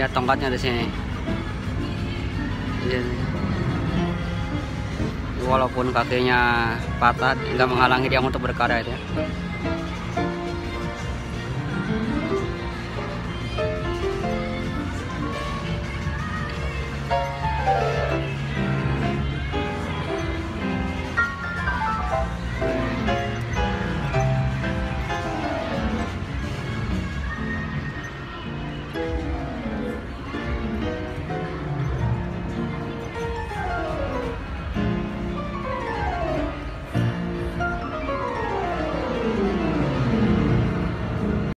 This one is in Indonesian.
lihat tongkatnya di sini iya. walaupun kakinya patah nggak menghalangi dia untuk berkarya itu ya.